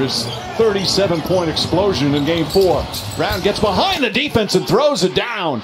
37 point explosion in game four. Brown gets behind the defense and throws it down.